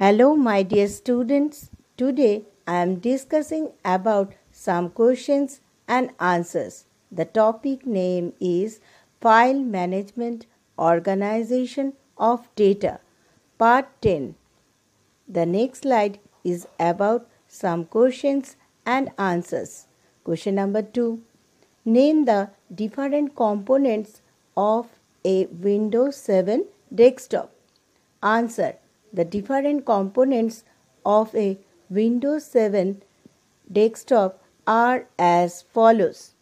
Hello, my dear students. Today I am discussing about some questions and answers. The topic name is File Management Organization of Data, Part 10. The next slide is about some questions and answers. Question number 2. Name the different components of a Windows 7 desktop. Answer The different components of a Windows 7 desktop are as follows.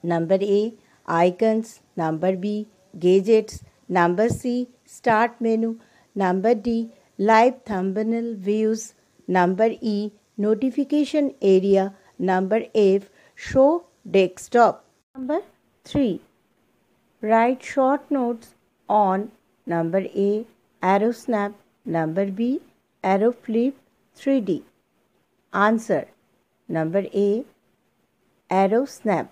Number A Icons, Number B Gadgets, Number C Start menu, Number D Live thumbnail views, Number E Notification area, Number F Show desktop. Number 3 Write short notes on. Number A Aero Snap, number B Aero Flip 3D. Answer number A Aero Snap.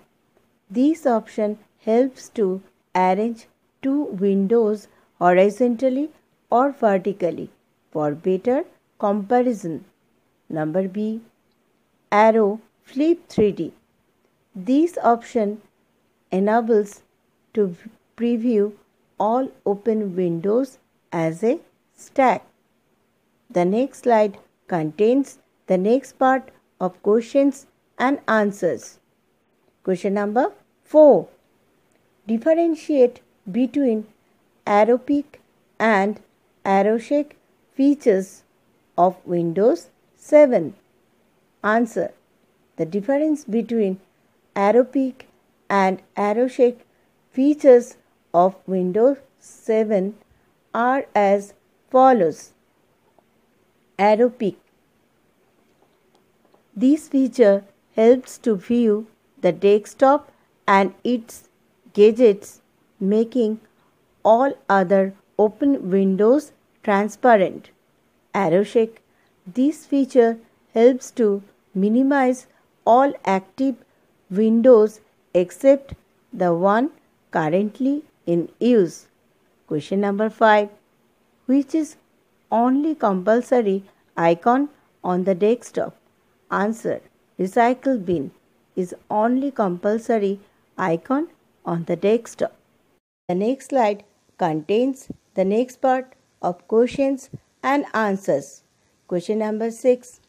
This option helps to arrange two windows horizontally or vertically for better comparison. Number B Aero Flip 3D. This option enables to preview all open windows as a stack. The next slide contains the next part of questions and answers. Question number 4. Differentiate between Peek and Aero Shake features of Windows 7. Answer. The difference between Peek and Aero Shake features of Windows 7 are as follows. Peek. This feature helps to view the desktop and its gadgets, making all other open windows transparent. Aero Shake. This feature helps to minimize all active windows except the one currently in use. Question number 5. Which is only compulsory icon on the desktop? Answer. Recycle bin is only compulsory icon on the desktop. The next slide contains the next part of questions and answers. Question number 6.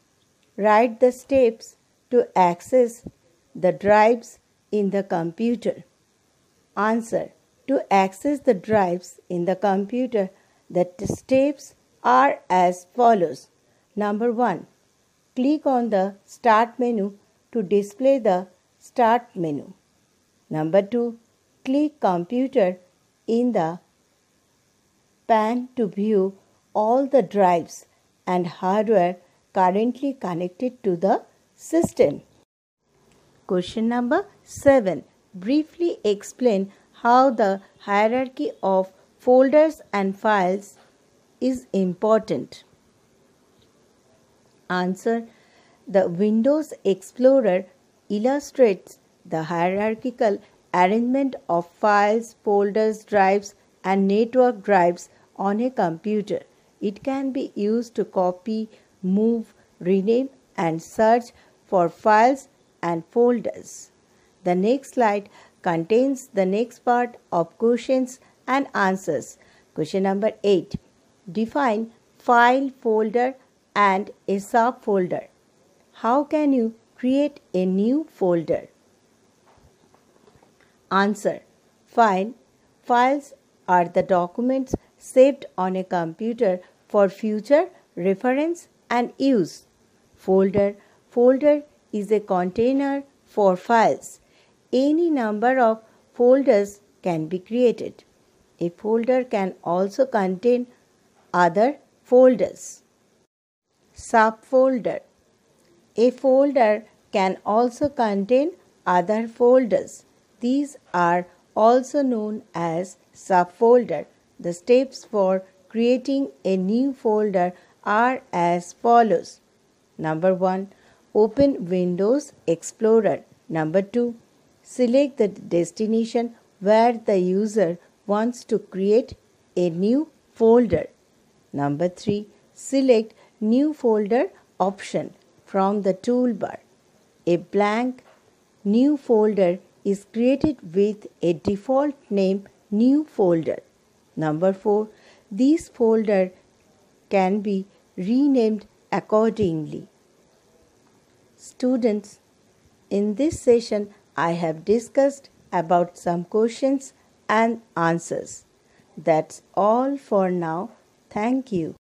Write the steps to access the drives in the computer. Answer To access the drives in the computer, the steps are as follows. Number 1. Click on the Start menu to display the Start menu. Number 2. Click Computer in the pan to view all the drives and hardware currently connected to the system. Question number 7 briefly explain how the hierarchy of folders and files is important. Answer The Windows Explorer illustrates the hierarchical arrangement of files, folders, drives, and network drives on a computer. It can be used to copy, move, rename, and search for files and folders. The next slide contains the next part of questions and answers. Question number 8. Define file folder and a subfolder. How can you create a new folder? Answer. File. Files are the documents saved on a computer for future reference and use. Folder. Folder is a container for files any number of folders can be created. A folder can also contain other folders. Subfolder A folder can also contain other folders. These are also known as subfolder. The steps for creating a new folder are as follows. Number 1. Open Windows Explorer. Number 2 select the destination where the user wants to create a new folder. Number 3. select New Folder option from the toolbar. A blank new folder is created with a default name new folder. Number 4. This folder can be renamed accordingly. Students, in this session I have discussed about some questions and answers. That's all for now. Thank you.